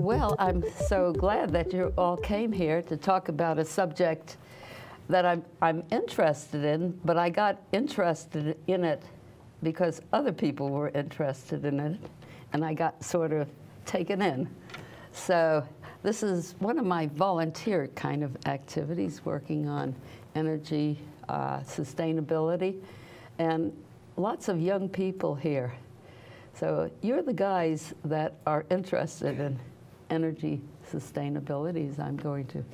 Well, I'm so glad that you all came here to talk about a subject that I'm, I'm interested in, but I got interested in it because other people were interested in it, and I got sort of taken in. So this is one of my volunteer kind of activities, working on energy uh, sustainability, and lots of young people here. So you're the guys that are interested in energy sustainability, as I'm going to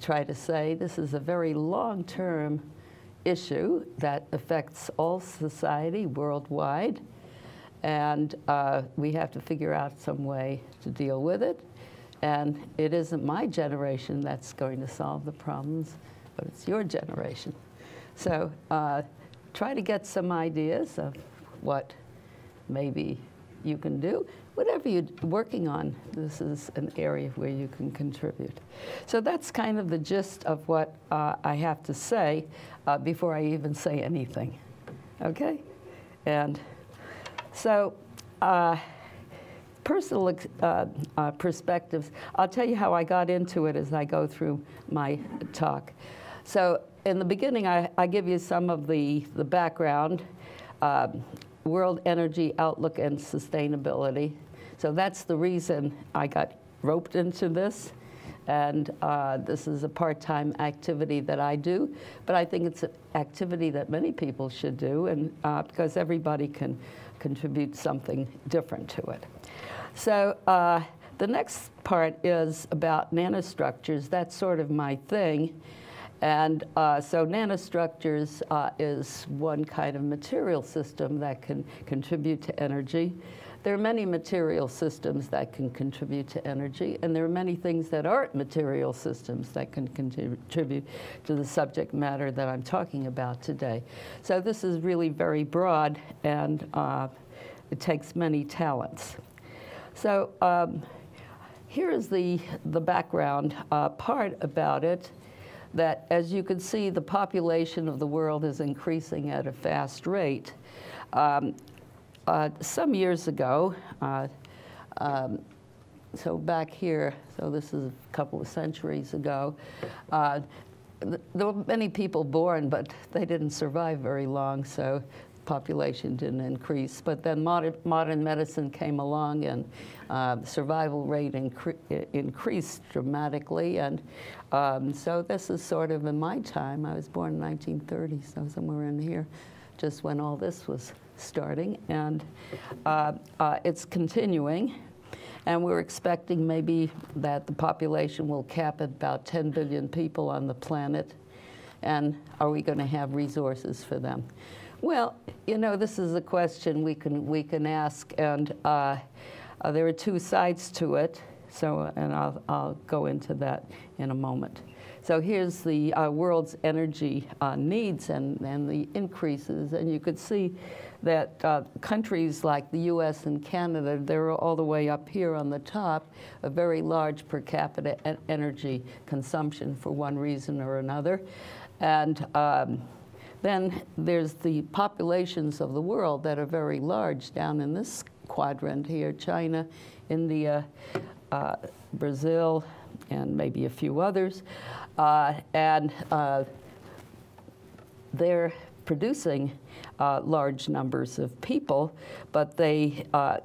try to say. This is a very long-term issue that affects all society worldwide, and uh, we have to figure out some way to deal with it. And it isn't my generation that's going to solve the problems, but it's your generation. So uh, try to get some ideas of what maybe you can do. Whatever you're working on, this is an area where you can contribute. So that's kind of the gist of what uh, I have to say uh, before I even say anything. Okay? And so, uh, personal uh, uh, perspectives, I'll tell you how I got into it as I go through my talk. So, in the beginning, I, I give you some of the, the background. Um, World Energy Outlook and Sustainability. So that's the reason I got roped into this. And uh, this is a part-time activity that I do, but I think it's an activity that many people should do, and uh, because everybody can contribute something different to it. So uh, the next part is about nanostructures. That's sort of my thing. And uh, so nanostructures uh, is one kind of material system that can contribute to energy. There are many material systems that can contribute to energy, and there are many things that aren't material systems that can contribute to the subject matter that I'm talking about today. So this is really very broad, and uh, it takes many talents. So um, here is the, the background uh, part about it that, as you can see, the population of the world is increasing at a fast rate. Um, uh, some years ago, uh, um, so back here, so this is a couple of centuries ago, uh, there were many people born, but they didn't survive very long, so population didn't increase. But then modern, modern medicine came along and uh, survival rate incre increased dramatically. And um, so this is sort of in my time. I was born in 1930, so somewhere in here, just when all this was starting. And uh, uh, it's continuing. And we're expecting maybe that the population will cap at about 10 billion people on the planet. And are we going to have resources for them? Well, you know, this is a question we can we can ask, and uh, uh, there are two sides to it. So, and I'll I'll go into that in a moment. So here's the uh, world's energy uh, needs and and the increases, and you could see that uh, countries like the U.S. and Canada, they're all the way up here on the top, a very large per capita energy consumption for one reason or another, and um, then there's the populations of the world that are very large down in this quadrant here, China, India, uh, Brazil, and maybe a few others. Uh, and uh, they're producing uh, large numbers of people, but they uh,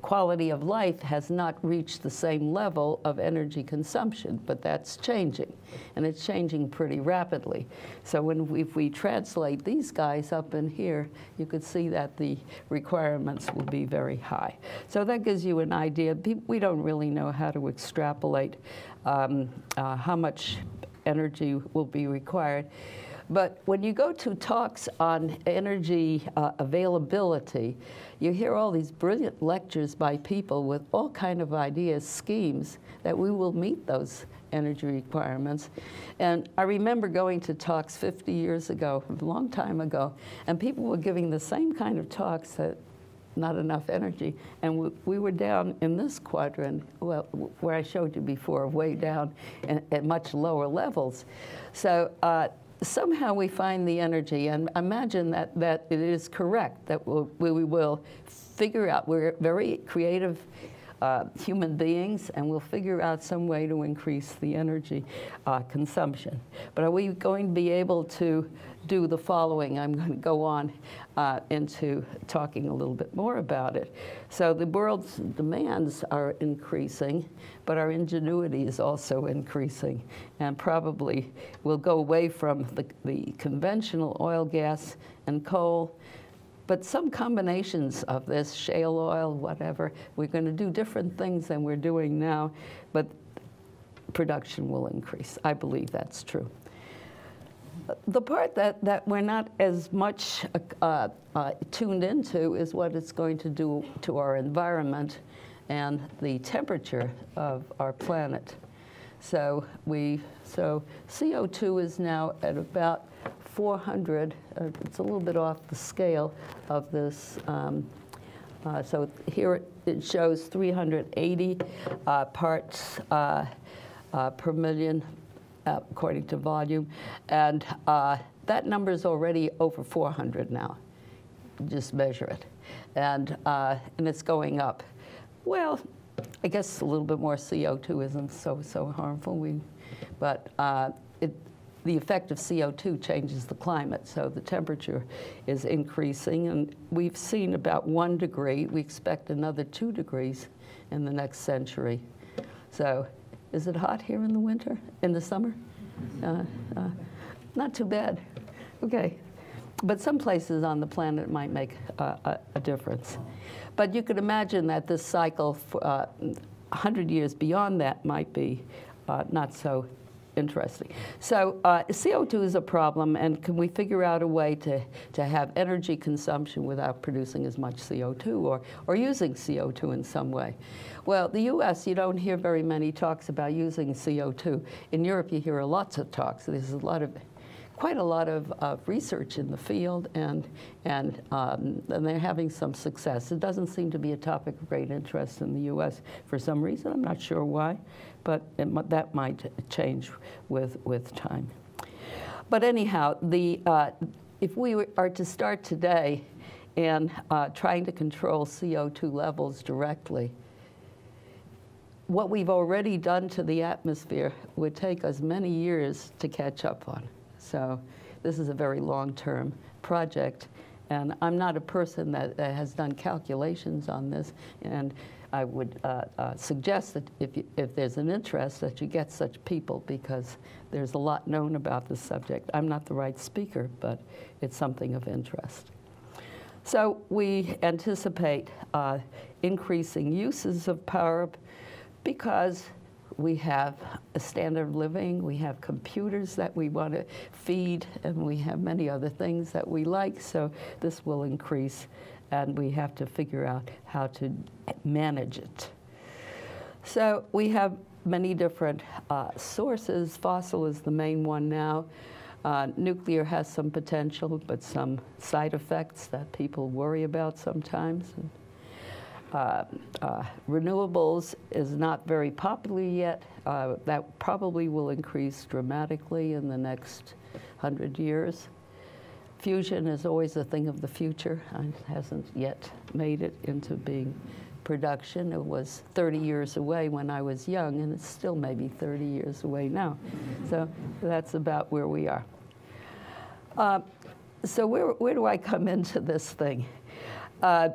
quality of life has not reached the same level of energy consumption, but that's changing, and it's changing pretty rapidly. So when we, if we translate these guys up in here, you could see that the requirements will be very high. So that gives you an idea. We don't really know how to extrapolate um, uh, how much energy will be required. But when you go to talks on energy uh, availability, you hear all these brilliant lectures by people with all kind of ideas, schemes that we will meet those energy requirements. And I remember going to talks 50 years ago, a long time ago, and people were giving the same kind of talks that not enough energy. And we, we were down in this quadrant, well, where I showed you before, way down in, at much lower levels. So uh, somehow we find the energy, and imagine that, that it is correct, that we'll, we will figure out, we're very creative uh, human beings, and we'll figure out some way to increase the energy uh, consumption. But are we going to be able to do the following? I'm going to go on uh, into talking a little bit more about it. So the world's demands are increasing, but our ingenuity is also increasing, and probably will go away from the, the conventional oil, gas, and coal but some combinations of this, shale oil, whatever, we're going to do different things than we're doing now, but production will increase. I believe that's true. The part that, that we're not as much uh, uh, tuned into is what it's going to do to our environment and the temperature of our planet. So we, so CO2 is now at about 400, uh, it's a little bit off the scale of this. Um, uh, so here it shows 380 uh, parts uh, uh, per million uh, according to volume. And that number is already over 400 now. Just measure it. And, and it's going up. Well, I guess a little bit more CO2 isn't so, so harmful. We, but the effect of CO2 changes the climate, so the temperature is increasing, and we've seen about one degree. We expect another two degrees in the next century. So, is it hot here in the winter, in the summer? Uh, uh, not too bad. Okay. But some places on the planet might make uh, a, a, difference. But you could imagine that this cycle, for, uh, 100 years beyond that, might be uh, not so interesting. So uh, CO2 is a problem, and can we figure out a way to, to have energy consumption without producing as much CO2 or, or using CO2 in some way? Well, the U.S., you don't hear very many talks about using CO2. In Europe, you hear lots of talks. There's a lot of quite a lot of uh, research in the field, and, and, um, and they're having some success. It doesn't seem to be a topic of great interest in the U.S. for some reason. I'm not sure why but it, that might change with, with time. But anyhow, the, uh, if we are to start today in uh, trying to control CO2 levels directly, what we've already done to the atmosphere would take us many years to catch up on. So this is a very long-term project. And I'm not a person that, that, has done calculations on this. And I would uh, uh, suggest that if, you, if there's an interest that you get such people because there's a lot known about this subject. I'm not the right speaker, but it's something of interest. So we anticipate uh, increasing uses of power because we have a standard of living, we have computers that we want to feed, and we have many other things that we like, so this will increase and we have to figure out how to manage it. So we have many different uh, sources. Fossil is the main one now. Uh, nuclear has some potential, but some side effects that people worry about sometimes. Uh, uh, renewables is not very popular yet. Uh, that probably will increase dramatically in the next hundred years. Fusion is always a thing of the future. It hasn't yet made it into being production. It was 30 years away when I was young, and it's still maybe 30 years away now. So that's about where we are. Uh, so where, where do I come into this thing? Uh,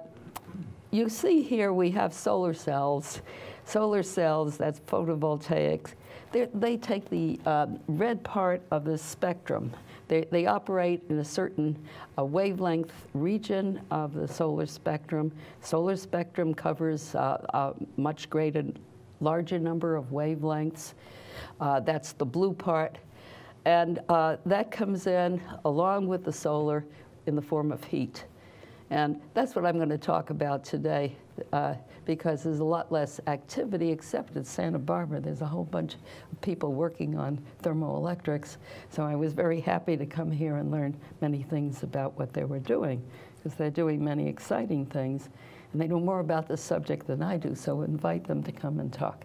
you see here we have solar cells. Solar cells, that's photovoltaics. They take the uh, red part of the spectrum they, they operate in a certain uh, wavelength region of the solar spectrum. Solar spectrum covers uh, a much greater, larger number of wavelengths. Uh, that's the blue part. And uh, that comes in along with the solar in the form of heat. And that's what I'm going to talk about today uh, because there's a lot less activity except at Santa Barbara. There's a whole bunch of people working on thermoelectrics. So I was very happy to come here and learn many things about what they were doing because they're doing many exciting things. And they know more about the subject than I do, so invite them to come and talk.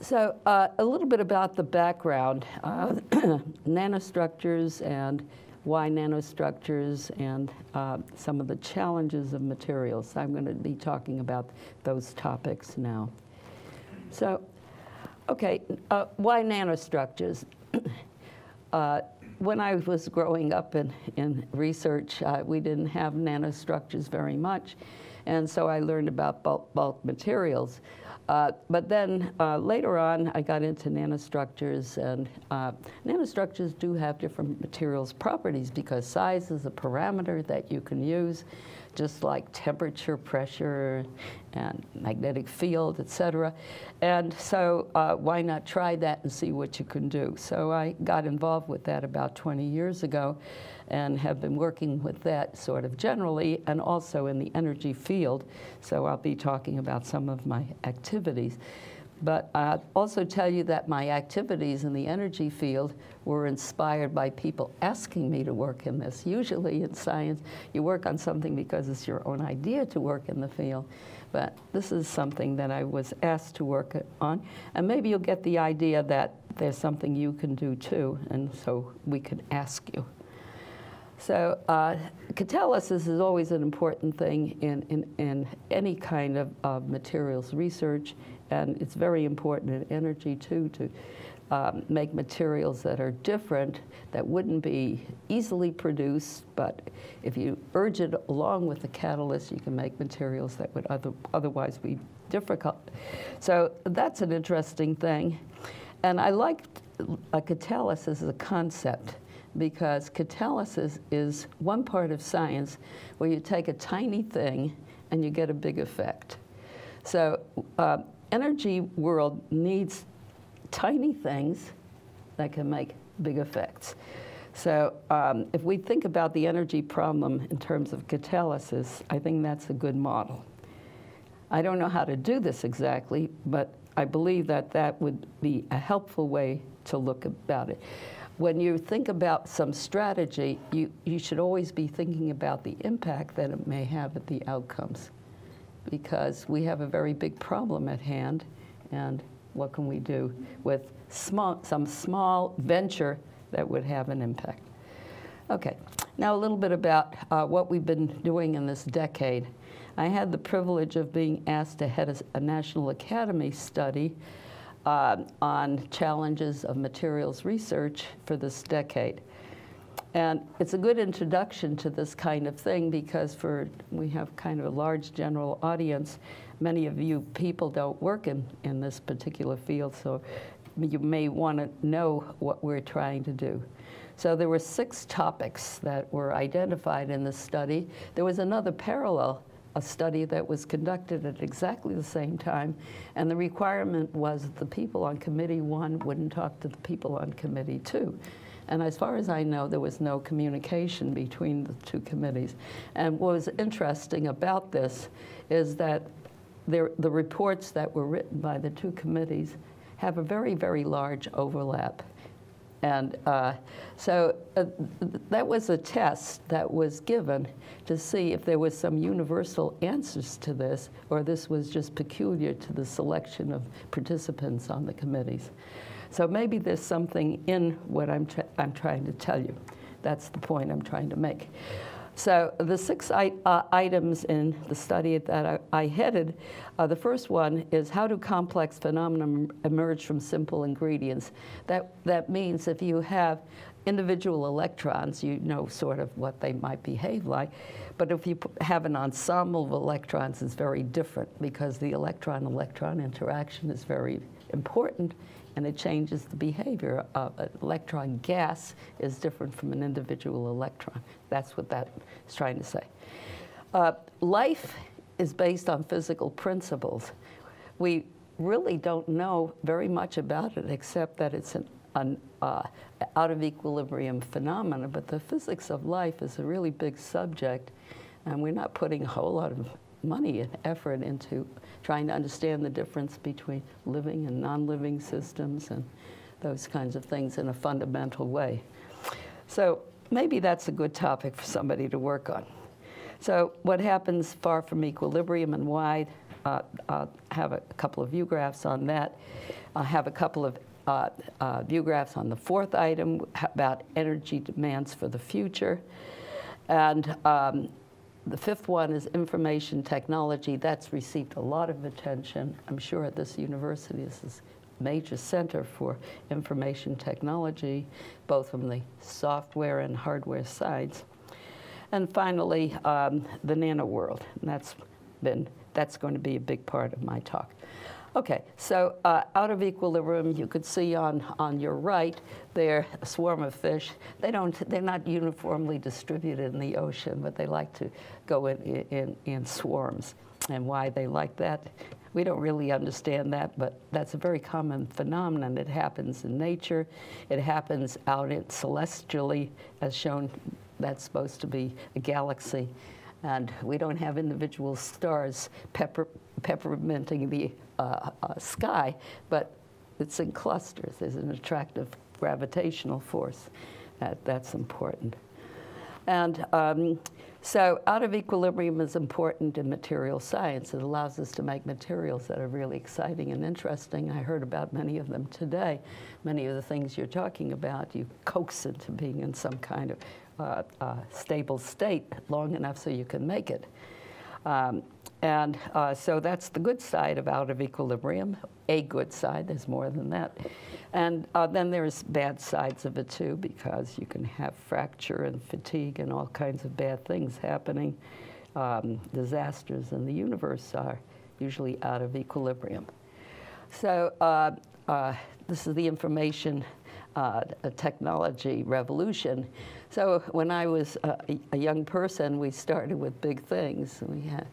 So uh, a little bit about the background, uh, nanostructures and why nanostructures and uh, some of the challenges of materials. I'm going to be talking about those topics now. So, okay, uh, why nanostructures? uh, when I was growing up in, in research, uh, we didn't have nanostructures very much, and so I learned about bulk, bulk materials. Uh, but then uh, later on, I got into nanostructures, and uh, nanostructures do have different materials properties because size is a parameter that you can use, just like temperature, pressure, and magnetic field, et cetera. And so uh, why not try that and see what you can do? So I got involved with that about 20 years ago and have been working with that sort of generally and also in the energy field. So I'll be talking about some of my activities. But I'll also tell you that my activities in the energy field were inspired by people asking me to work in this. Usually in science, you work on something because it's your own idea to work in the field. But this is something that I was asked to work on. And maybe you'll get the idea that there's something you can do too. And so we could ask you. So uh, catalysis is always an important thing in, in, in any kind of uh, materials research, and it's very important in energy too to um, make materials that are different, that wouldn't be easily produced, but if you urge it along with the catalyst, you can make materials that would other, otherwise be difficult. So that's an interesting thing. And I liked a catalysis as a concept because catalysis is one part of science where you take a tiny thing and you get a big effect. So uh, energy world needs tiny things that can make big effects. So um, if we think about the energy problem in terms of catalysis, I think that's a good model. I don't know how to do this exactly, but I believe that that would be a helpful way to look about it when you think about some strategy, you, you should always be thinking about the impact that it may have at the outcomes because we have a very big problem at hand and what can we do with small, some small venture that would have an impact. Okay, now a little bit about uh, what we've been doing in this decade. I had the privilege of being asked to head a, a National Academy study uh, on challenges of materials research for this decade. And it's a good introduction to this kind of thing because for we have kind of a large general audience. Many of you people don't work in, in this particular field, so you may want to know what we're trying to do. So there were six topics that were identified in the study. There was another parallel a study that was conducted at exactly the same time, and the requirement was that the people on committee one wouldn't talk to the people on committee two. And as far as I know, there was no communication between the two committees. And what was interesting about this is that there, the reports that were written by the two committees have a very, very large overlap. And uh, so uh, that was a test that was given to see if there was some universal answers to this, or this was just peculiar to the selection of participants on the committees. So maybe there's something in what I'm, I'm trying to tell you. That's the point I'm trying to make. So the six uh, items in the study that I, I headed, uh, the first one is how do complex phenomena emerge from simple ingredients? That, that means if you have individual electrons, you know sort of what they might behave like. But if you have an ensemble of electrons, it's very different because the electron-electron interaction is very important and it changes the behavior. Uh, an electron gas is different from an individual electron. That's what that is trying to say. Uh, life is based on physical principles. We really don't know very much about it except that it's an an uh, out of equilibrium phenomena, but the physics of life is a really big subject, and we're not putting a whole lot of money and effort into trying to understand the difference between living and non-living systems and those kinds of things in a fundamental way. So maybe that's a good topic for somebody to work on. So what happens far from equilibrium and why? uh, I'll have a couple of view graphs on that. I have a couple of uh, uh, view graphs on the fourth item about energy demands for the future. And um, the fifth one is information technology. That's received a lot of attention. I'm sure at this university, this is a major center for information technology, both from the software and hardware sides. And finally, um, the nano world. And that's been, that's going to be a big part of my talk. Okay, so uh, out of equilibrium, you could see on, on your right there a swarm of fish. They don't, they're not uniformly distributed in the ocean, but they like to go in, in, in swarms. And why they like that, we don't really understand that, but that's a very common phenomenon. It happens in nature. It happens out in celestially, as shown, that's supposed to be a galaxy. And we don't have individual stars pepper, pepperminting the uh, uh, sky, but it's in clusters. There's an attractive gravitational force. That, that's important. And um, so out of equilibrium is important in material science. It allows us to make materials that are really exciting and interesting. I heard about many of them today. Many of the things you're talking about, you coax into being in some kind of uh, uh, stable state long enough so you can make it. Um, and uh, so that's the good side of out of equilibrium, a good side, there's more than that. And uh, then there's bad sides of it too, because you can have fracture and fatigue and all kinds of bad things happening. Um, disasters in the universe are usually out of equilibrium. So uh, uh this is the information uh, technology revolution. So when I was a, a, young person, we started with big things. We had,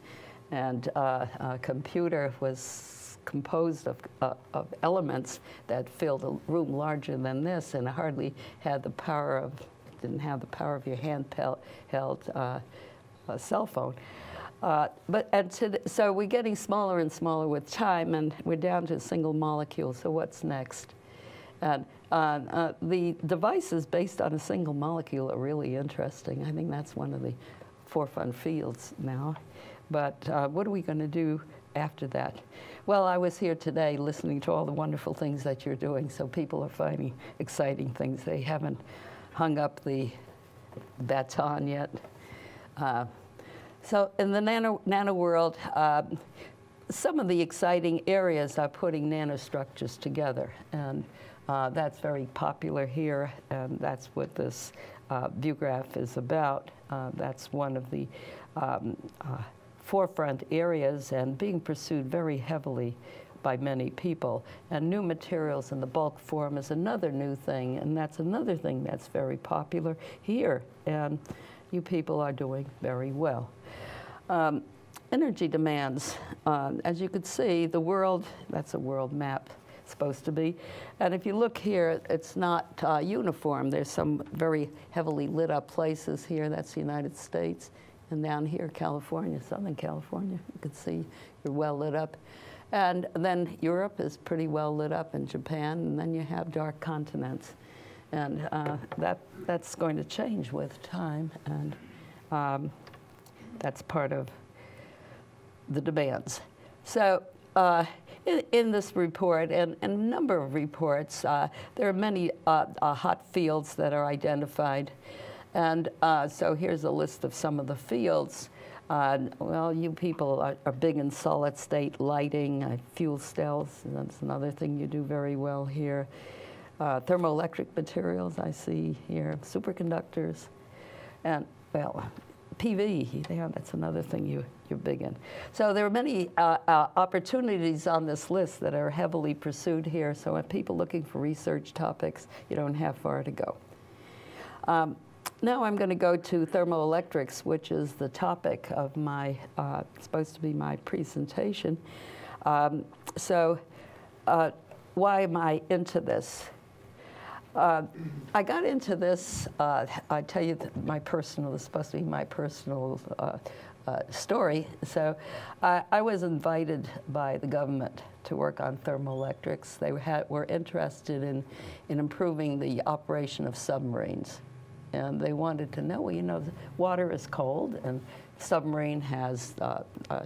and uh, a computer was composed of, uh, of elements that filled a room larger than this and hardly had the power of, didn't have the power of your handheld uh, cell phone. Uh, but and the, so we're getting smaller and smaller with time, and we're down to a single molecule. So what's next? And uh, uh, the devices based on a single molecule are really interesting. I think that's one of the forefront fields now. But uh, what are we going to do after that? Well, I was here today listening to all the wonderful things that you're doing, so people are finding exciting things. They haven't hung up the baton yet. Uh, so in the nano, nano world, uh, some of the exciting areas are putting nanostructures together. And uh, that's very popular here, and that's what this uh, view graph is about. Uh, that's one of the um, uh, forefront areas and being pursued very heavily by many people. And new materials in the bulk form is another new thing, and that's another thing that's very popular here. And you people are doing very well. Um, energy demands. Um, as you can see, the world, that's a world map supposed to be. And if you look here, it's not uh, uniform. There's some very heavily lit up places here. That's the United States. And down here, California, Southern California, you can see you're well lit up. And then Europe is pretty well lit up, and Japan, and then you have dark continents. And uh, that, that's going to change with time, and um, that's part of the demands. So uh, in, in, this report and, and, a number of reports, uh, there are many uh, uh hot fields that are identified. And uh, so here's a list of some of the fields. Uh, well, you people are, are, big in solid state lighting, fuel cells, that's another thing you do very well here. thermoelectric materials, I see here, superconductors, and well, PV, yeah, that's another thing you, you're big in. So there are many uh, uh, opportunities on this list that are heavily pursued here. So if people looking for research topics, you don't have far to go. Um, now I'm going to go to thermoelectrics, which is the topic of my, uh, supposed to be my presentation. Um, so uh, why am I into this? uh, I got into this, uh, I tell you my personal, this is supposed to be my personal uh, uh, story. So I was invited by the government to work on thermoelectrics. They had, were interested in, in improving the operation of submarines. And they wanted to know, well, you know, water is cold and submarine has uh, a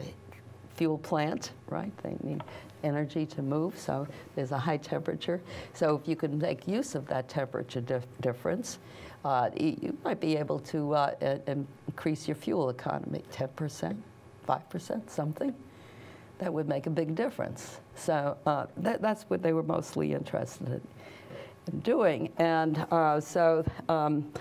fuel plant, right? They need energy to move, so there's a high temperature. So if you can make use of that temperature dif difference, uh, you might be able to uh, increase your fuel economy 10%, 5%, something. That would make a big difference. So uh, that, that's what they were mostly interested in, in doing. And uh, so um,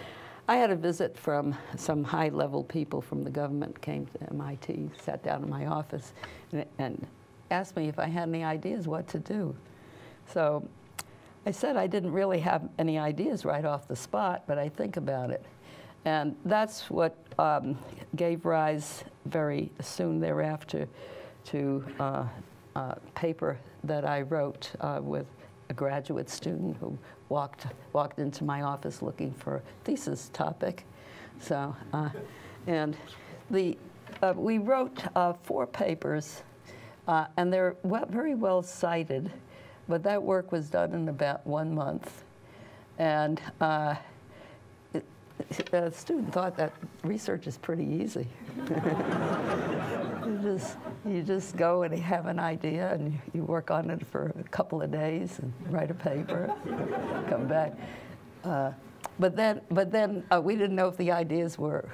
I had a visit from some high-level people from the government, came to MIT, sat down in my office, and, and asked me if I had any ideas what to do. So I said I didn't really have any ideas right off the spot, but I think about it. And that's what um, gave rise very soon thereafter to uh, a paper that I wrote uh, with a graduate student who walked, walked into my office looking for a thesis topic. So, uh, and the, uh, we wrote uh, four papers, uh, and they're well, very well cited. But that work was done in about one month. And uh, it, the student thought that research is pretty easy. you, just, you just go and have an idea and you work on it for a couple of days and write a paper, come back. Uh, but then, but then uh, we didn't know if the ideas were,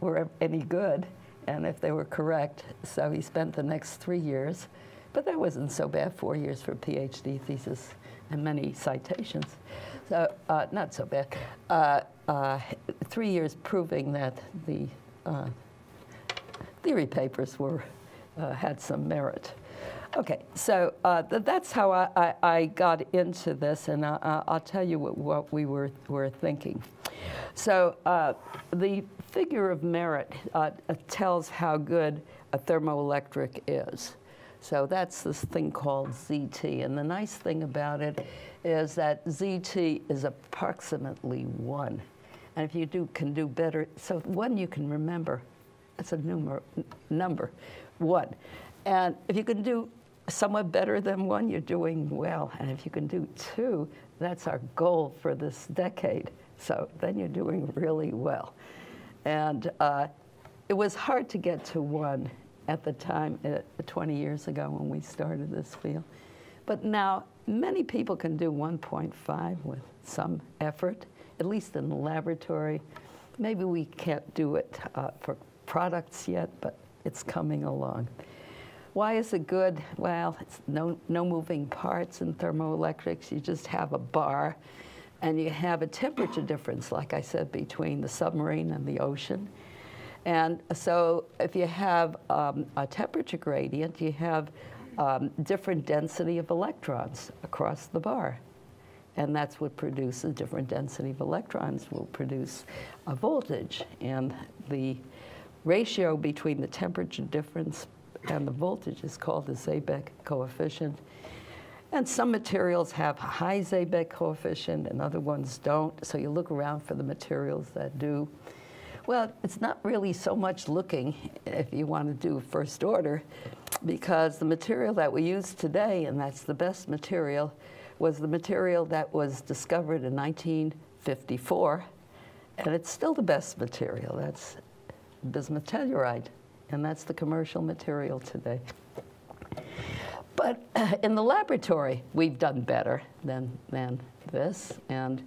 were any good and if they were correct. So he spent the next three years but that wasn't so bad, four years for PhD thesis and many citations. So uh, not so bad. Uh, uh, three years proving that the uh, theory papers were, uh, had some merit. Okay, so uh, th that's how I, I, I, got into this, and I, will tell you what, what, we were, were thinking. So the figure of merit tells how good a thermoelectric is. So that's this thing called ZT. And the nice thing about it is that ZT is approximately one. And if you do, can do better, so one you can remember, that's a numer number, one. And if you can do somewhat better than one, you're doing well. And if you can do two, that's our goal for this decade. So then you're doing really well. And uh, it was hard to get to one at the time, uh, 20 years ago when we started this field. But now, many people can do 1.5 with some effort, at least in the laboratory. Maybe we can't do it uh, for products yet, but it's coming along. Why is it good? Well, it's no, no moving parts in thermoelectrics. You just have a bar, and you have a temperature difference, like I said, between the submarine and the ocean. And so if you have um, a temperature gradient, you have um, different density of electrons across the bar. And that's what produces different density of electrons will produce a voltage. And the ratio between the temperature difference and the voltage is called the Seebeck coefficient. And some materials have high Seebeck coefficient and other ones don't. So you look around for the materials that do. Well, it's not really so much looking if you want to do first order, because the material that we use today, and that's the best material, was the material that was discovered in 1954, and it's still the best material. That's bismuth telluride, and that's the commercial material today. But in the laboratory, we've done better than, than this, and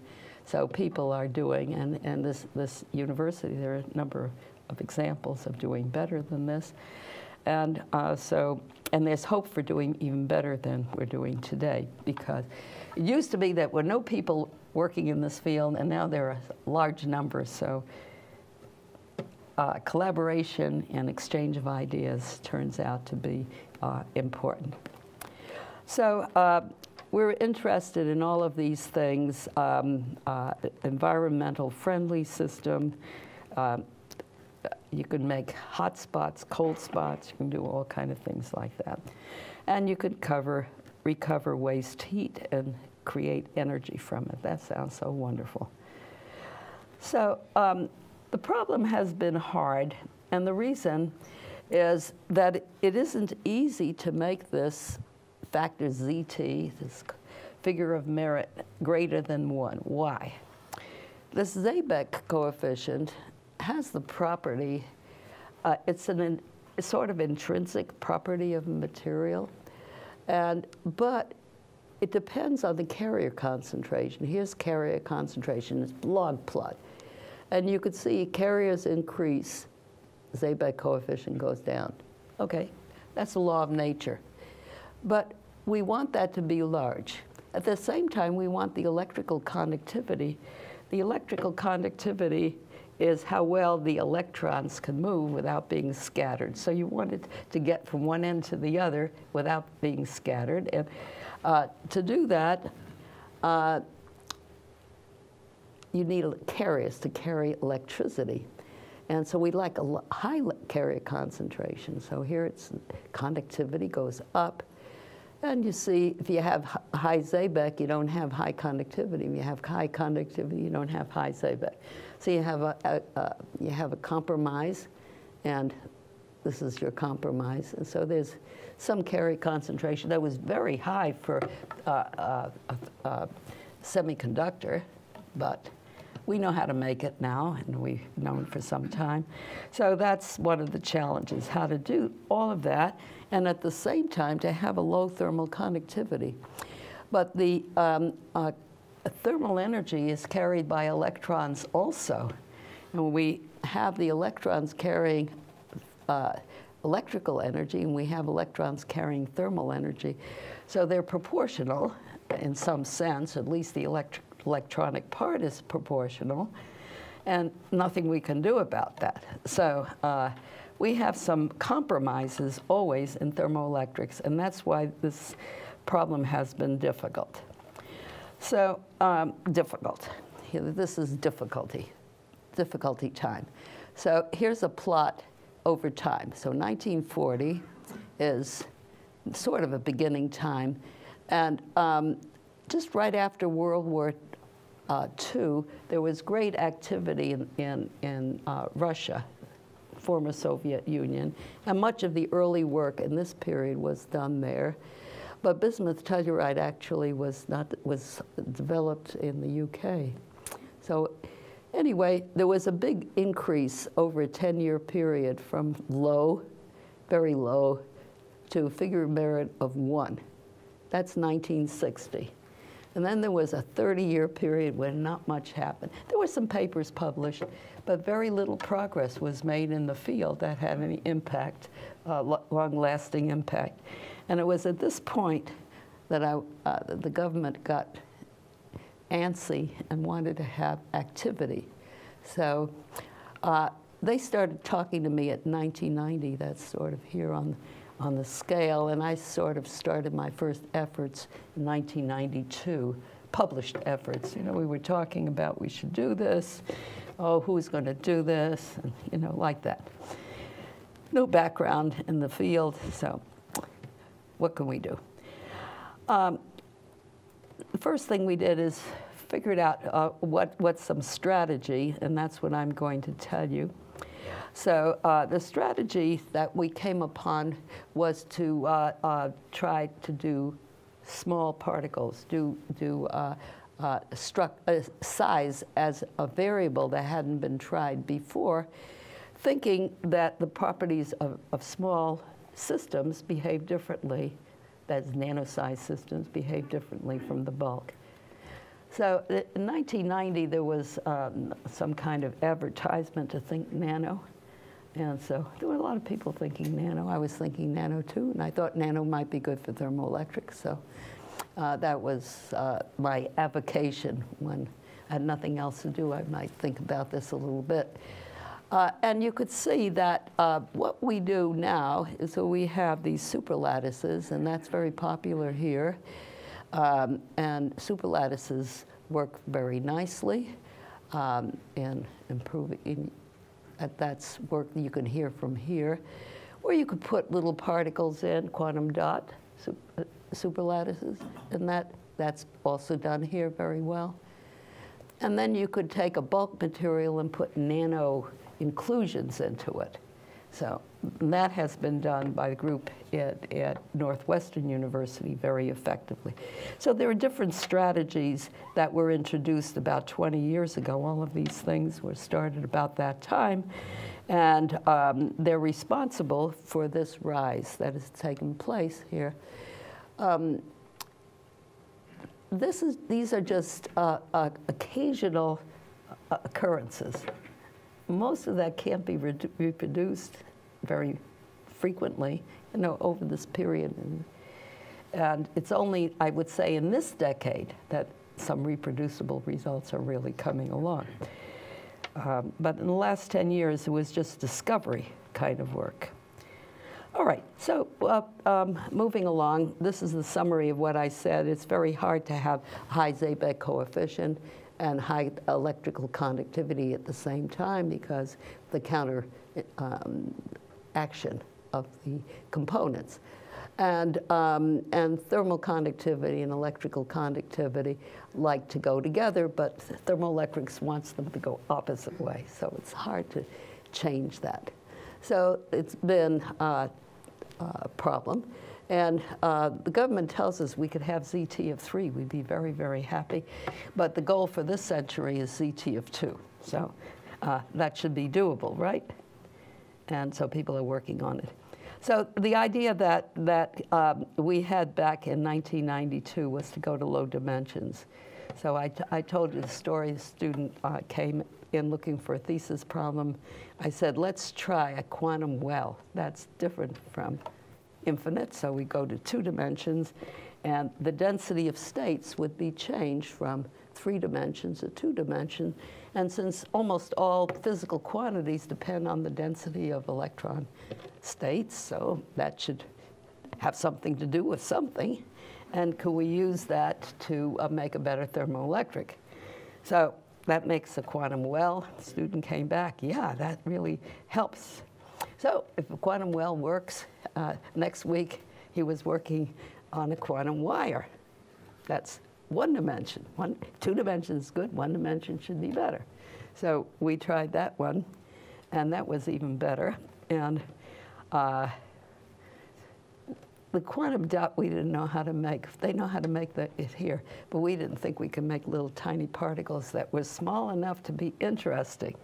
so people are doing, and, and this, this university, there are a number of examples of doing better than this. And uh, so, and there's hope for doing even better than we're doing today because it used to be that there were no people working in this field, and now there are large numbers. So uh, collaboration and exchange of ideas turns out to be uh, important. So uh, we're interested in all of these things, um, uh, environmental friendly system. Uh, you can make hot spots, cold spots, you can do all kind of things like that. And you could cover, recover waste heat and create energy from it. That sounds so wonderful. So um, the problem has been hard, and the reason is that it isn't easy to make this factor ZT, this figure of merit, greater than 1. Why? This Seebeck coefficient has the property, uh, it's an in, sort of intrinsic property of material, and, but it depends on the carrier concentration. Here's carrier concentration, it's log plot. And you could see carriers increase, Seebeck coefficient goes down. Okay, that's the law of nature. But we want that to be large. At the same time, we want the electrical conductivity. The electrical conductivity is how well the electrons can move without being scattered. So you want it to get from one end to the other without being scattered. And uh, to do that, uh, you need carriers to carry electricity. And so we like a high carrier concentration. So here it's conductivity goes up. And you see, if you have high Seebeck, you don't have high conductivity. If you have high conductivity, you don't have high Seebeck. So you have a, a, a, you have a compromise, and this is your compromise. And so there's some carrier concentration that was very high for uh, uh, uh, semiconductor, but we know how to make it now, and we've known for some time. So that's one of the challenges, how to do all of that, and at the same time to have a low thermal conductivity. But the um, uh, thermal energy is carried by electrons also. And we have the electrons carrying uh, electrical energy, and we have electrons carrying thermal energy. So they're proportional in some sense, at least the electric electronic part is proportional, and nothing we can do about that. So uh, we have some compromises always in thermoelectrics, and that's why this problem has been difficult. So um, difficult. This is difficulty, difficulty time. So here's a plot over time. So 1940 is sort of a beginning time. And um, just right after World War uh, II, there was great activity in, in, in uh, Russia, former Soviet Union, and much of the early work in this period was done there. But bismuth telluride actually was not was developed in the UK. So anyway, there was a big increase over a 10-year period from low, very low, to figure merit of one. That's 1960. And then there was a 30-year period when not much happened. There were some papers published, but very little progress was made in the field that had any impact, uh, long-lasting impact. And it was at this point that I, uh, the government got antsy and wanted to have activity. So uh, they started talking to me at 1990, that's sort of here on on the scale, and I sort of started my first efforts in 1992, published efforts. You know, we were talking about we should do this, oh, who's going to do this, and, you know, like that. No background in the field, so what can we do? Um, the first thing we did is figured out uh, what, what's some strategy, and that's what I'm going to tell you. So uh, the strategy that we came upon was to uh, uh, try to do small particles, do, do uh, uh, uh, size as a variable that hadn't been tried before, thinking that the properties of, of small systems behave differently, that is, nano-sized systems behave differently from the bulk. So in 1990, there was um, some kind of advertisement to think nano. And so there were a lot of people thinking nano. I was thinking nano too, and I thought nano might be good for thermoelectrics. So uh, that was uh, my avocation when I had nothing else to do. I might think about this a little bit. Uh, and you could see that uh, what we do now is so we have these superlattices, and that's very popular here. Um, and superlattices work very nicely um, in improving, in that's work that you can hear from here, or you could put little particles in, quantum dot, super, uh, superlattices, and that That's also done here very well. And then you could take a bulk material and put nano inclusions into it. So that has been done by the group at, at, Northwestern University very effectively. So there are different strategies that were introduced about 20 years ago. All of these things were started about that time. And um, they're responsible for this rise that has taken place here. Um, this is, these are just uh, uh, occasional uh, occurrences. Most of that can't be re reproduced very frequently, you know, over this period. And, and it's only, I would say, in this decade that some reproducible results are really coming along. Um, but in the last 10 years, it was just discovery kind of work. All right, so uh, um, moving along, this is the summary of what I said. It's very hard to have high Seebeck coefficient and high electrical conductivity at the same time because the counter um, action of the components. And, um, and thermal conductivity and electrical conductivity like to go together, but thermoelectrics wants them to go opposite way. So it's hard to change that. So it's been uh, a problem. And uh, the government tells us we could have ZT of three. We'd be very, very happy. But the goal for this century is ZT of two. So uh, that should be doable, right? And so people are working on it. So the idea that, that um, we had back in 1992 was to go to low dimensions. So I, I told you the story, a student uh, came in looking for a thesis problem. I said, let's try a quantum well. That's different from infinite, so we go to two dimensions, and the density of states would be changed from three dimensions to two dimensions. And since almost all physical quantities depend on the density of electron states, so that should have something to do with something. And could we use that to uh, make a better thermoelectric? So that makes a quantum well. The student came back, yeah, that really helps. So if a quantum well works, uh, next week he was working on a quantum wire. That's one dimension. One, two dimensions is good, one dimension should be better. So we tried that one, and that was even better. And uh, the quantum dot we didn't know how to make. They know how to make the, it here, but we didn't think we could make little tiny particles that were small enough to be interesting.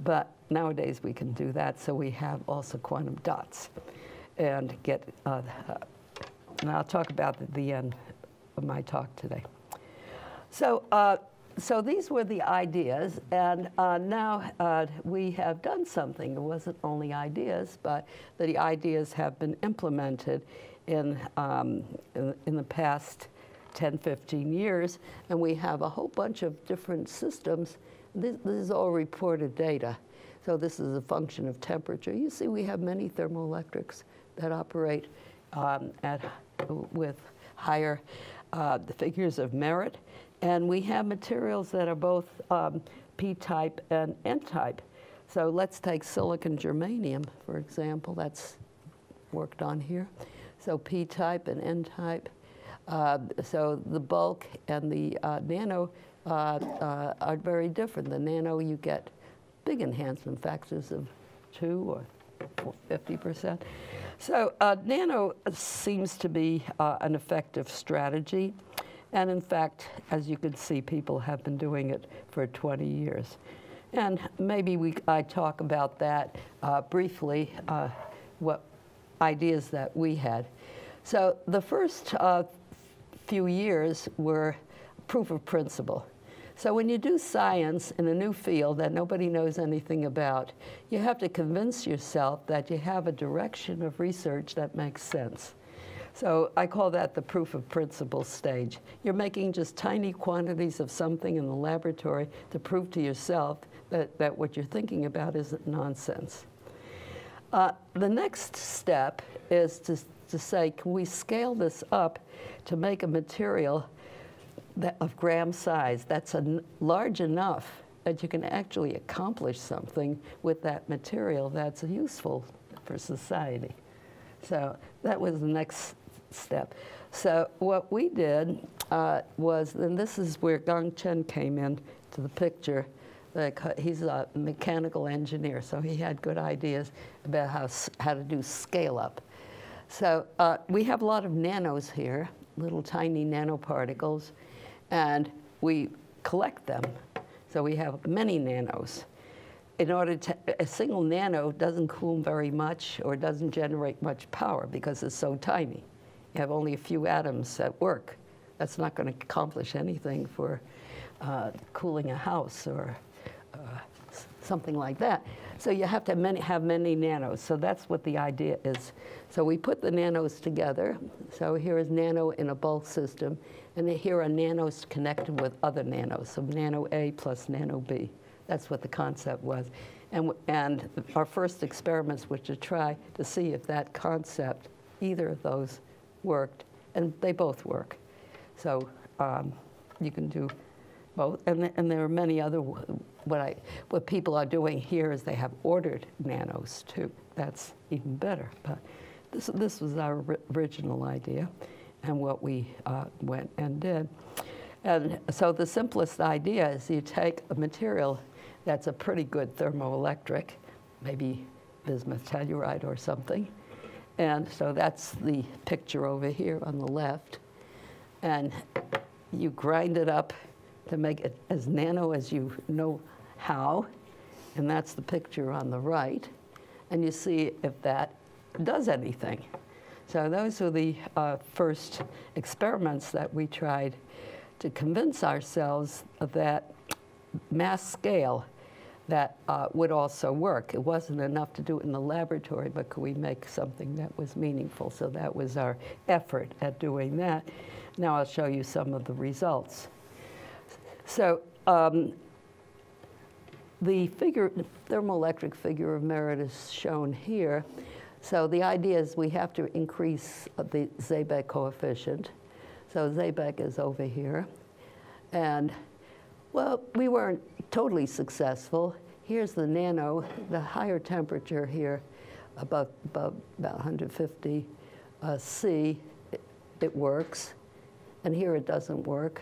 But nowadays we can do that, so we have also quantum dots and get, uh, and I'll talk about the end of my talk today. So, uh, so these were the ideas, and uh, now uh, we have done something. It wasn't only ideas, but the ideas have been implemented in, um, in, in, the past 10, 15 years, and we have a whole bunch of different systems. This, this is all reported data. So this is a function of temperature. You see we have many thermoelectrics that operate um, at, with higher uh, figures of merit. And we have materials that are both um, p-type and n-type. So let's take silicon germanium, for example. That's worked on here. So p-type and n-type. Uh, so the bulk and the uh, nano uh, uh are very different. The nano, you get big enhancement factors of two or 50%. So uh, nano seems to be uh, an effective strategy. And in fact, as you can see, people have been doing it for 20 years. And maybe we, I talk about that uh, briefly, uh, what ideas that we had. So the first uh, few years were proof of principle. So when you do science in a new field that nobody knows anything about, you have to convince yourself that you have a direction of research that makes sense. So I call that the proof of principle stage. You're making just tiny quantities of something in the laboratory to prove to yourself that, that what you're thinking about isn't nonsense. Uh, the next step is to, to say, can we scale this up to make a material of gram size that's large enough that you can actually accomplish something with that material that's useful for society. So that was the next step. So what we did uh, was, and this is where Gang Chen came in to the picture. Like, he's a mechanical engineer, so he had good ideas about how, how to do scale up. So uh, we have a lot of nanos here, little tiny nanoparticles, and we collect them. So we have many nanos. In order to, a single nano doesn't cool very much or doesn't generate much power because it's so tiny. You have only a few atoms at work. That's not going to accomplish anything for uh, cooling a house or uh, something like that. So you have to have many, have many nanos. So that's what the idea is. So we put the nanos together. So here is nano in a bulk system, and here are nanos connected with other nanos, so nano A plus nano B. That's what the concept was. And, and our first experiments were to try to see if that concept, either of those, worked, and they both work. So um, you can do both, and, and there are many other what I what people are doing here is they have ordered nanos too. That's even better. But this this was our original idea, and what we uh, went and did. And so the simplest idea is you take a material that's a pretty good thermoelectric, maybe bismuth telluride or something. And so that's the picture over here on the left. And you grind it up to make it as nano as you know how, and that's the picture on the right, and you see if that does anything. So those were the uh, first experiments that we tried to convince ourselves that mass scale that uh, would also work. It wasn't enough to do it in the laboratory, but could we make something that was meaningful? So that was our effort at doing that. Now I'll show you some of the results. So um, the figure, the thermoelectric figure of merit is shown here. So the idea is we have to increase the Seebeck coefficient. So Seebeck is over here. And, well, we weren't totally successful. Here's the nano, the higher temperature here, above, above about 150 uh, C, it, it works. And here it doesn't work.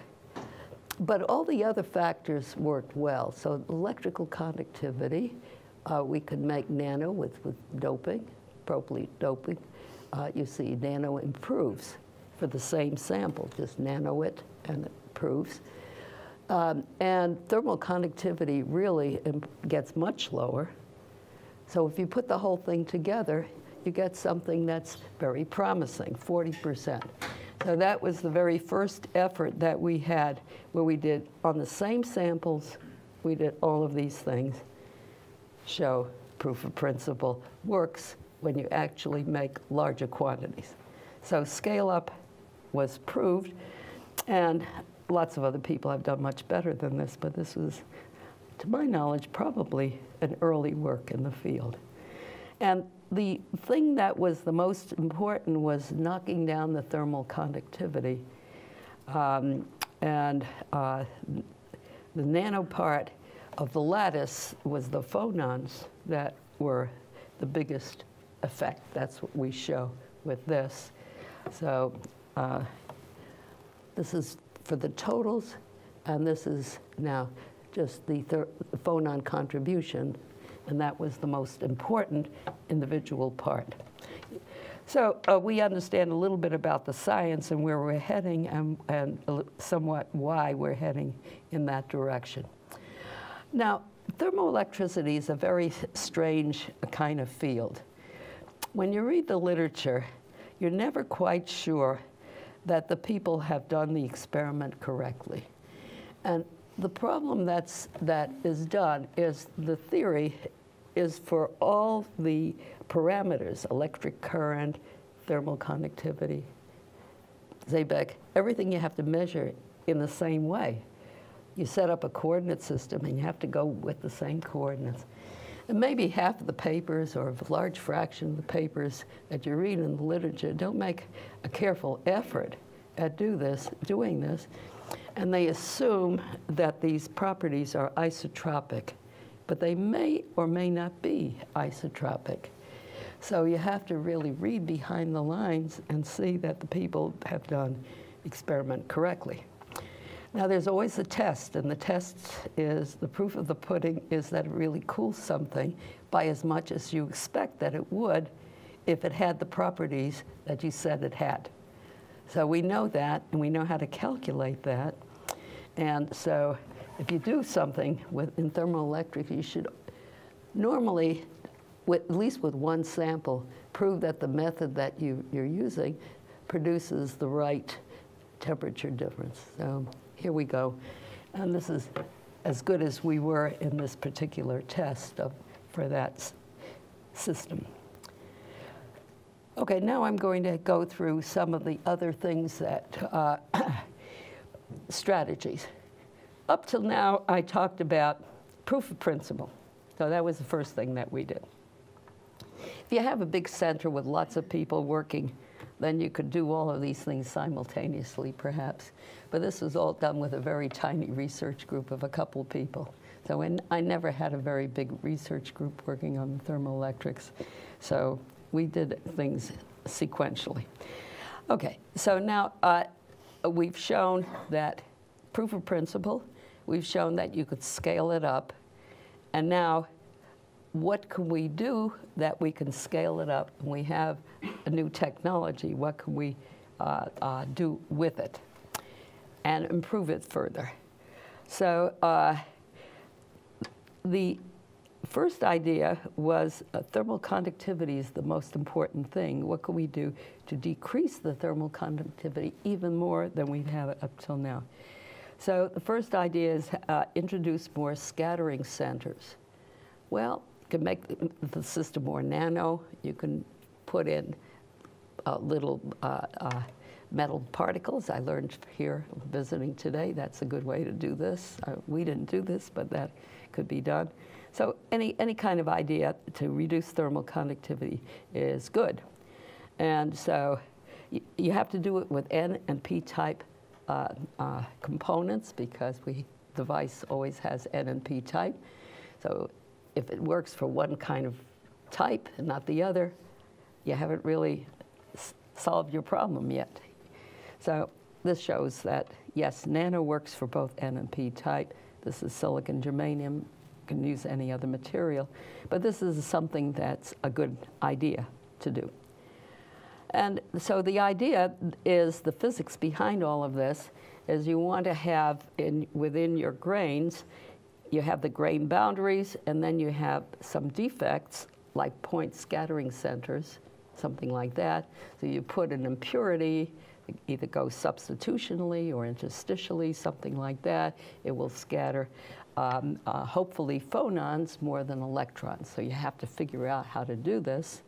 But all the other factors worked well. So electrical conductivity, uh, we could make nano with, with doping, propylene doping. Uh, you see nano improves for the same sample, just nano it and it improves. Um, and thermal conductivity really gets much lower. So if you put the whole thing together, you get something that's very promising, 40%. So that was the very first effort that we had where we did on the same samples, we did all of these things, show proof of principle works when you actually make larger quantities. So scale up was proved, and lots of other people have done much better than this, but this was, to my knowledge, probably an early work in the field. And the thing that was the most important was knocking down the thermal conductivity. Um, and uh, the nano part of the lattice was the phonons that were the biggest effect. That's what we show with this. So uh, this is for the totals, and this is now just the, phonon contribution and that was the most important individual part. So uh, we understand a little bit about the science and where we're heading and, and somewhat why we're heading in that direction. Now, thermoelectricity is a very strange kind of field. When you read the literature, you're never quite sure that the people have done the experiment correctly. And the problem that's, that is done is the theory is for all the parameters, electric current, thermal conductivity, Seebeck, everything you have to measure in the same way. You set up a coordinate system and you have to go with the same coordinates. Maybe half of the papers or a large fraction of the papers that you read in the literature don't make a careful effort at do this, doing this and they assume that these properties are isotropic, but they may or may not be isotropic. So you have to really read behind the lines and see that the people have done experiment correctly. Now there's always a test, and the test is, the proof of the pudding is that it really cools something by as much as you expect that it would if it had the properties that you said it had. So we know that, and we know how to calculate that. And so if you do something with, in thermoelectric, you should normally, with, at least with one sample, prove that the method that you, you're using produces the right temperature difference. So here we go. And this is as good as we were in this particular test of, for that system. Okay, now I'm going to go through some of the other things that, uh, strategies. Up till now, I talked about proof of principle. So that was the first thing that we did. If you have a big center with lots of people working, then you could do all of these things simultaneously, perhaps. But this was all done with a very tiny research group of a couple people. So I never had a very big research group working on thermoelectrics. So we did things sequentially. Okay, so now uh, we've shown that proof of principle, we've shown that you could scale it up, and now what can we do that we can scale it up? We have a new technology. What can we uh, uh, do with it and improve it further? So uh, the first idea was uh, thermal conductivity is the most important thing. What can we do to decrease the thermal conductivity even more than we have it up till now? So the first idea is uh, introduce more scattering centers. Well, can make the system more nano. You can put in uh, little uh, uh, metal particles. I learned here visiting today that's a good way to do this. Uh, we didn't do this, but that could be done. So any, any kind of idea to reduce thermal conductivity is good. And so you have to do it with N and P type uh, uh, components because we device always has N and P type. So if it works for one kind of type and not the other, you haven't really solved your problem yet. So this shows that, yes, nano works for both N and P type. This is silicon germanium. You can use any other material. But this is something that's a good idea to do. And so the idea is the physics behind all of this is you want to have in, within your grains, you have the grain boundaries, and then you have some defects like point scattering centers, something like that. So you put an impurity, either go substitutionally or interstitially, something like that. It will scatter, um, uh, hopefully, phonons more than electrons. So you have to figure out how to do this.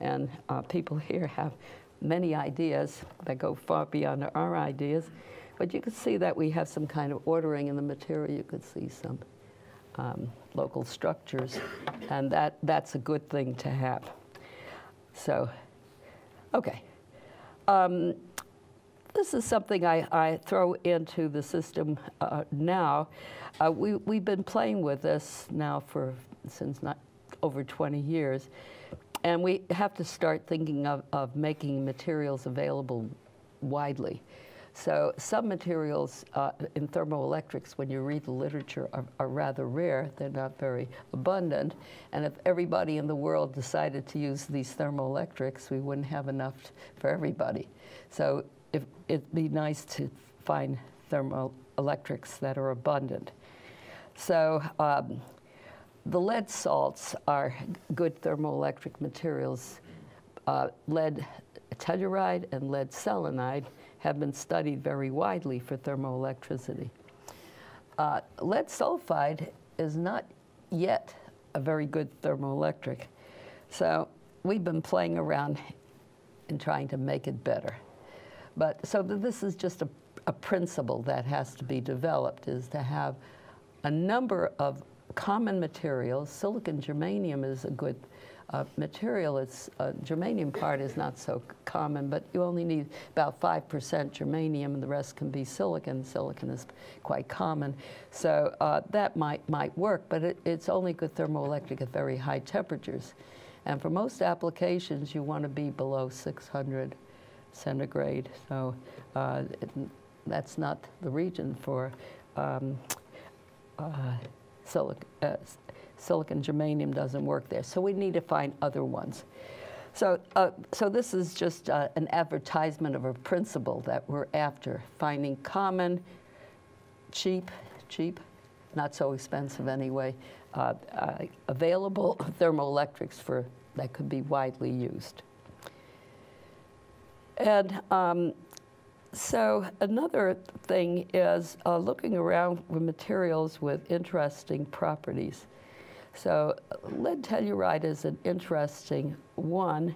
And uh, people here have many ideas that go far beyond our ideas. But you can see that we have some kind of ordering in the material. You could see some um, local structures, and that, that's a good thing to have. So, okay. Um, this is something I, I, throw into the system uh, now. Uh, we, we've been playing with this now for since not over 20 years. And we have to start thinking of, of making materials available widely. So some materials uh, in thermoelectrics, when you read the literature, are, are, rather rare. They're not very abundant. And if everybody in the world decided to use these thermoelectrics, we wouldn't have enough for everybody. So if, it'd be nice to find thermoelectrics that are abundant. So um, the lead salts are good thermoelectric materials. Uh, lead telluride and lead selenide have been studied very widely for thermoelectricity. Uh, lead sulfide is not yet a very good thermoelectric. So we've been playing around and trying to make it better. But so this is just a, a principle that has to be developed is to have a number of common materials. Silicon germanium is a good uh, material. It's uh, germanium part is not so common, but you only need about 5% germanium, and the rest can be silicon. Silicon is quite common. So uh, that might, might work, but it, it's only good thermoelectric at very high temperatures. And for most applications, you want to be below 600 centigrade. So uh, it, that's not the region for um, uh, silic uh, silicon germanium doesn't work there. So we need to find other ones. So, uh, so this is just uh, an advertisement of a principle that we're after, finding common, cheap, cheap, not so expensive anyway, uh, uh available thermoelectrics for, that could be widely used. And um, so another thing is uh, looking around with materials with interesting properties. So lead telluride is an interesting one.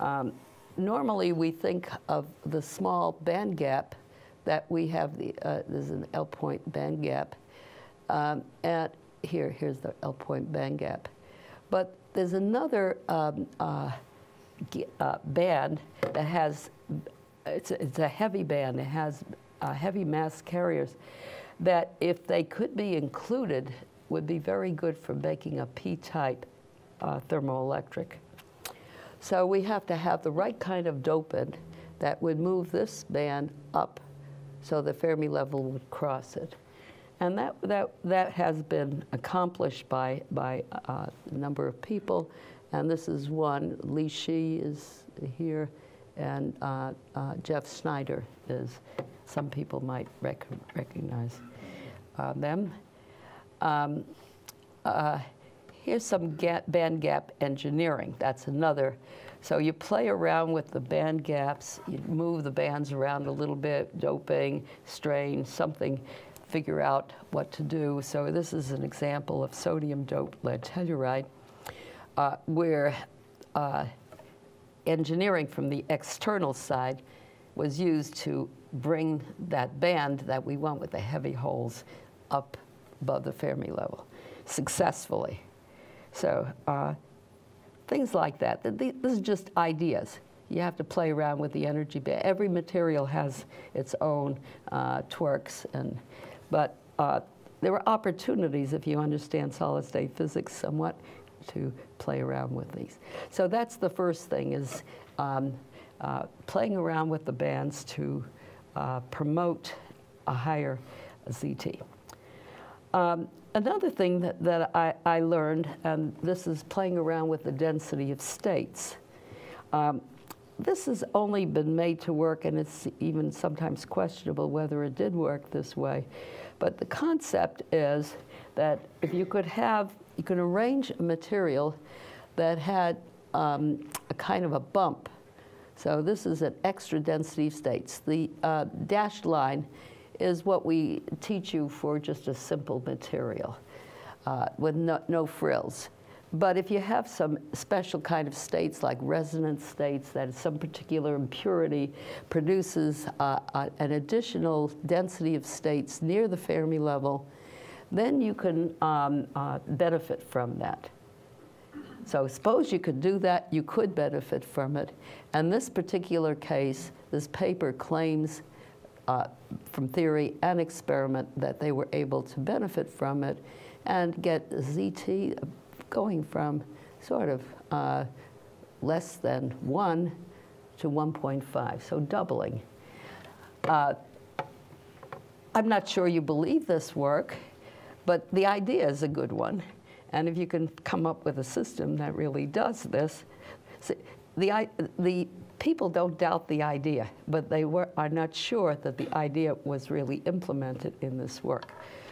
Um, normally we think of the small band gap that we have, the, uh, there's an L point band gap. Um, at here, here's the L point band gap. But there's another um, uh, uh, band that has, it's a, it's a heavy band, it has uh, heavy mass carriers that if they could be included would be very good for making a P-type uh, thermoelectric. So we have to have the right kind of dopant that would move this band up so the Fermi level would cross it. And that, that, that has been accomplished by, by uh, a number of people. And this is one, Li Shi is here, and uh, uh, Jeff Snyder is, some people might rec recognize uh, them. Um, uh, here's some gap, band gap engineering. That's another. So you play around with the band gaps, you move the bands around a little bit, doping, strain, something, figure out what to do. So this is an example of sodium doped lead telluride, uh, where uh, engineering from the external side was used to bring that band that we want with the heavy holes up above the Fermi level successfully. So uh, things like that. This is just ideas. You have to play around with the energy. Band. Every material has its own uh, twerks, and but uh, there are opportunities if you understand solid state physics somewhat to play around with these. So that's the first thing is um, uh, playing around with the bands to uh, promote a higher ZT. Um, another thing that, that I, I, learned, and this is playing around with the density of states. Um, this has only been made to work, and it's even sometimes questionable whether it did work this way. But the concept is that if you could have, you could arrange a material that had um, a kind of a bump. So this is an extra density of states. The uh, dashed line is what we teach you for just a simple material uh, with no, no, frills. But if you have some special kind of states like resonance states that some particular impurity produces uh, uh, an additional density of states near the Fermi level, then you can um, uh, benefit from that. So suppose you could do that, you could benefit from it. And this particular case, this paper claims uh, from theory and experiment that they were able to benefit from it and get ZT going from sort of uh, less than 1 to 1.5, so doubling. Uh, I'm not sure you believe this work, but the idea is a good one. And if you can come up with a system that really does this, the, the people don't doubt the idea, but they were, are not sure that the idea was really implemented in this work.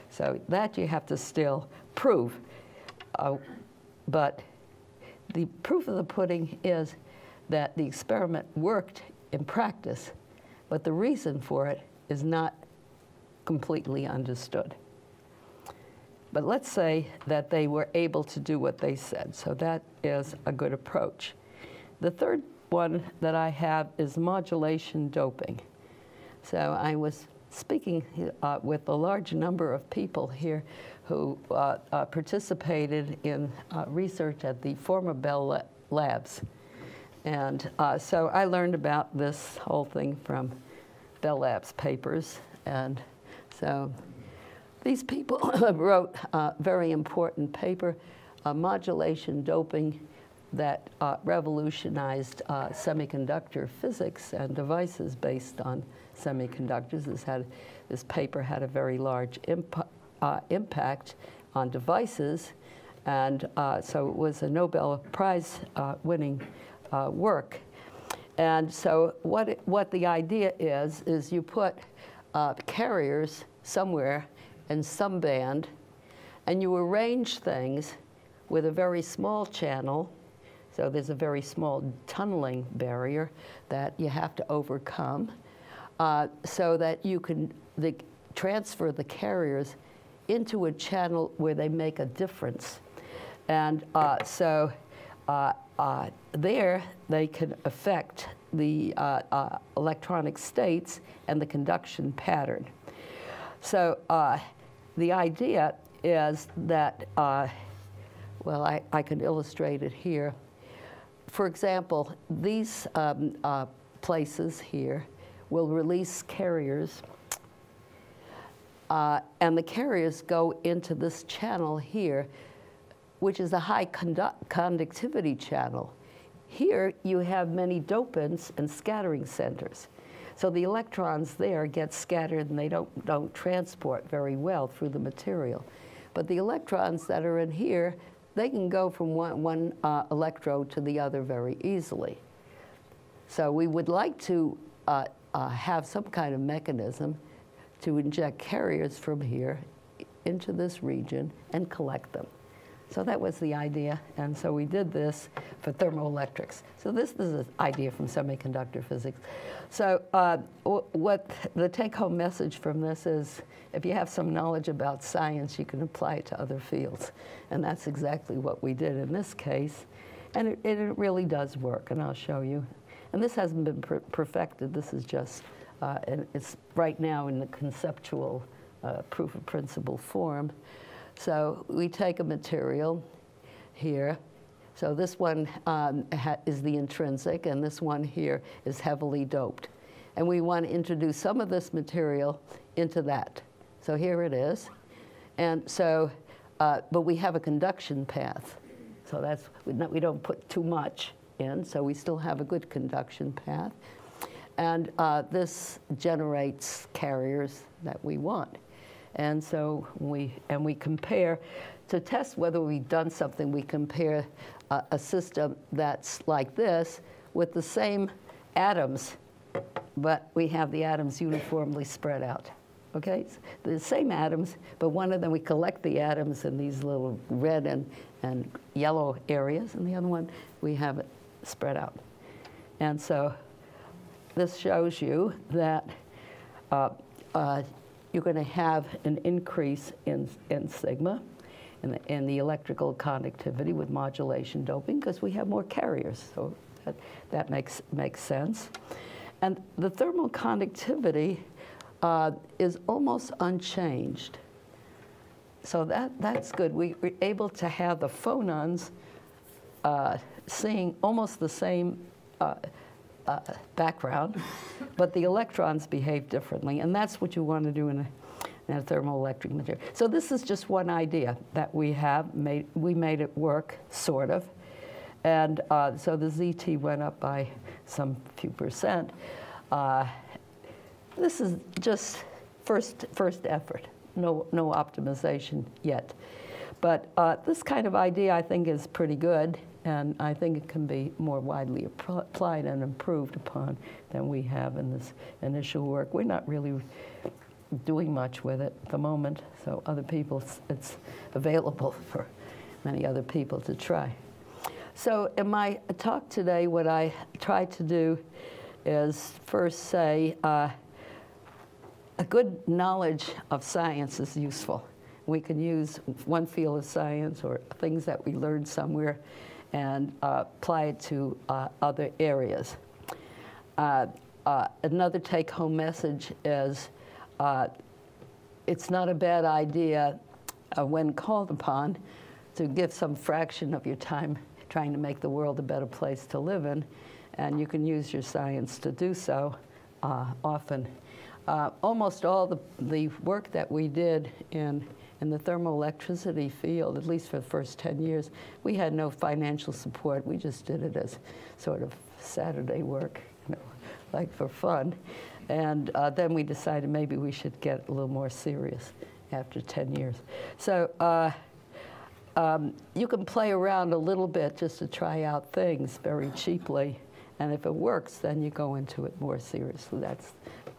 So that you have to still prove. Uh, but the proof of the pudding is that the experiment worked in practice, but the reason for it is not completely understood. But let's say that they were able to do what they said, so that is a good approach. The third one that I have is modulation doping. So I was speaking uh, with a large number of people here who uh, uh, participated in uh, research at the former Bell Labs. And uh, so I learned about this whole thing from Bell Labs papers. And so these people wrote a very important paper, modulation doping that uh, revolutionized uh, semiconductor physics and devices based on semiconductors. This, had, this paper had a very large uh, impact on devices, and uh, so it was a Nobel Prize uh, winning uh, work. And so what, it, what the idea is, is you put carriers somewhere in some band, and you arrange things with a very small channel so there's a very small tunneling barrier that you have to overcome uh, so that you can the, transfer the carriers into a channel where they make a difference. And uh, so uh, uh there they can affect the uh, uh, electronic states and the conduction pattern. So the idea is that, well, I, I can illustrate it here for example, these um, uh, places here will release carriers, uh, and the carriers go into this channel here, which is a high conductivity channel. Here you have many dopants and scattering centers. So the electrons there get scattered and they don't, don't transport very well through the material. But the electrons that are in here they can go from one, one uh, electrode to the other very easily. So we would like to uh, uh, have some kind of mechanism to inject carriers from here into this region and collect them. So that was the idea, and so we did this for thermoelectrics. So this, this is an idea from semiconductor physics. So uh, what the take-home message from this is, if you have some knowledge about science, you can apply it to other fields. And that's exactly what we did in this case. And it, it really does work, and I'll show you. And this hasn't been per perfected. This is just, uh, it's right now in the conceptual uh, proof of principle form. So we take a material here. So this one um, is the intrinsic, and this one here is heavily doped. And we want to introduce some of this material into that. So here it is. And so, uh, but we have a conduction path. So that's, we don't put too much in, so we still have a good conduction path. And uh, this generates carriers that we want. And so we, and we compare, to test whether we've done something, we compare a system that's like this with the same atoms, but we have the atoms uniformly spread out. Okay, the same atoms, but one of them we collect the atoms in these little red and, and yellow areas, and the other one we have it spread out. And so this shows you that uh, uh, you're going to have an increase in, in sigma in the, the electrical conductivity with modulation doping because we have more carriers. So that, that makes, makes sense. And the thermal conductivity uh, is almost unchanged. So that, that's good. We were able to have the phonons uh, seeing almost the same uh, uh, background, but the electrons behave differently, and that's what you want to do in a, in a thermoelectric material. So this is just one idea that we have. Made, we made it work, sort of, and uh, so the ZT went up by some few percent. Uh, this is just first, first effort, no, no optimization yet. But uh, this kind of idea, I think, is pretty good and I think it can be more widely applied and improved upon than we have in this initial work. We're not really doing much with it at the moment, so other people, it's available for many other people to try. So in my talk today, what I try to do is first say uh, a good knowledge of science is useful. We can use one field of science or things that we learned somewhere and uh, apply it to uh, other areas. Uh, uh another take-home message is uh, it's not a bad idea when called upon to give some fraction of your time trying to make the world a better place to live in, and you can use your science to do so often. almost all the, the work that we did in in the thermoelectricity field, at least for the first 10 years, we had no financial support. We just did it as sort of Saturday work, you know, like for fun. And uh, then we decided maybe we should get a little more serious after 10 years. So uh, um, you can play around a little bit just to try out things very cheaply. And if it works, then you go into it more seriously. That's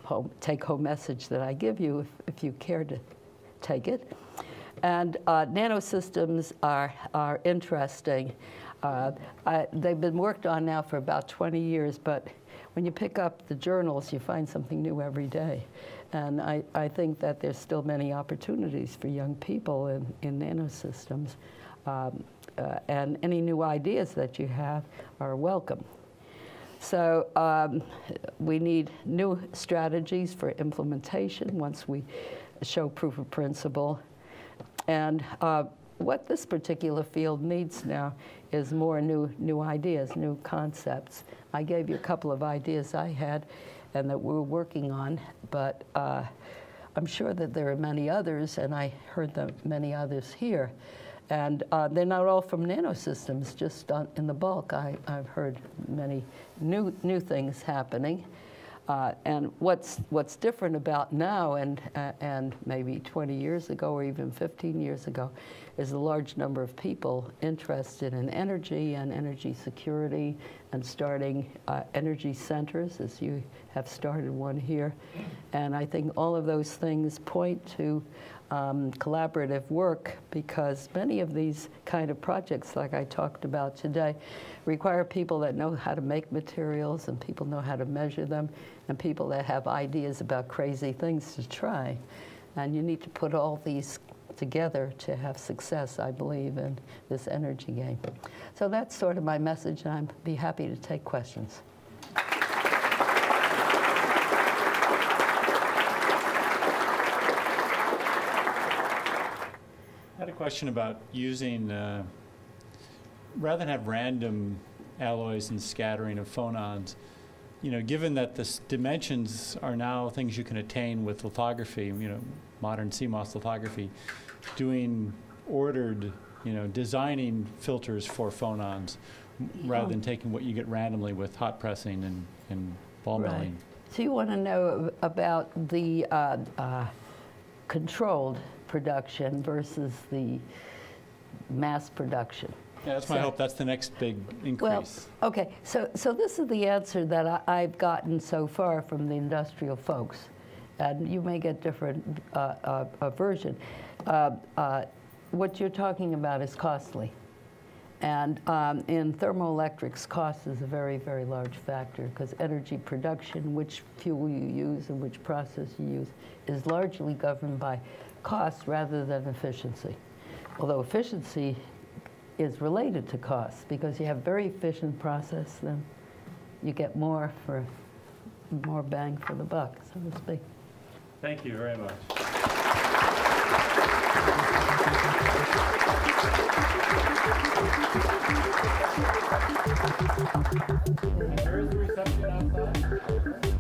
home, take-home message that I give you if, if you care to take it. And uh, nanosystems are, are interesting. Uh, I, they've been worked on now for about 20 years, but when you pick up the journals, you find something new every day. And I, I think that there's still many opportunities for young people in, in nanosystems. Um, uh, and any new ideas that you have are welcome. So um, we need new strategies for implementation once we show proof of principle. And uh, what this particular field needs now is more new, new ideas, new concepts. I gave you a couple of ideas I had and that we're working on, but uh, I'm sure that there are many others, and I heard the many others here. And uh, they're not all from nanosystems, just on, in the bulk. I, have heard many new, new things happening. Uh, and what's, what's different about now and, uh, and maybe 20 years ago or even 15 years ago is the large number of people interested in energy and energy security and starting uh, energy centers, as you have started one here. And I think all of those things point to um, collaborative work because many of these kind of projects, like I talked about today, require people that know how to make materials and people know how to measure them and people that have ideas about crazy things to try. And you need to put all these together to have success, I believe, in this energy game. So that's sort of my message, and I'd be happy to take questions. Question about using, uh, rather than have random alloys and scattering of phonons, you know, given that the dimensions are now things you can attain with lithography, you know, modern CMOS lithography, doing ordered, you know, designing filters for phonons rather than taking what you get randomly with hot pressing and, and ball right. milling. So you want to know about the uh, uh, controlled production versus the mass production. Yeah, that's my so, hope. That's the next big increase. Well, okay. So, so this is the answer that I, have gotten so far from the industrial folks, and you may get different uh, uh, uh version. Uh, uh, what you're talking about is costly, and um, in thermoelectrics, cost is a very, very large factor because energy production, which fuel you use and which process you use, is largely governed by cost rather than efficiency. Although efficiency is related to cost because you have very efficient process, then you get more for more bang for the buck, so to speak. Thank you very much. Reception?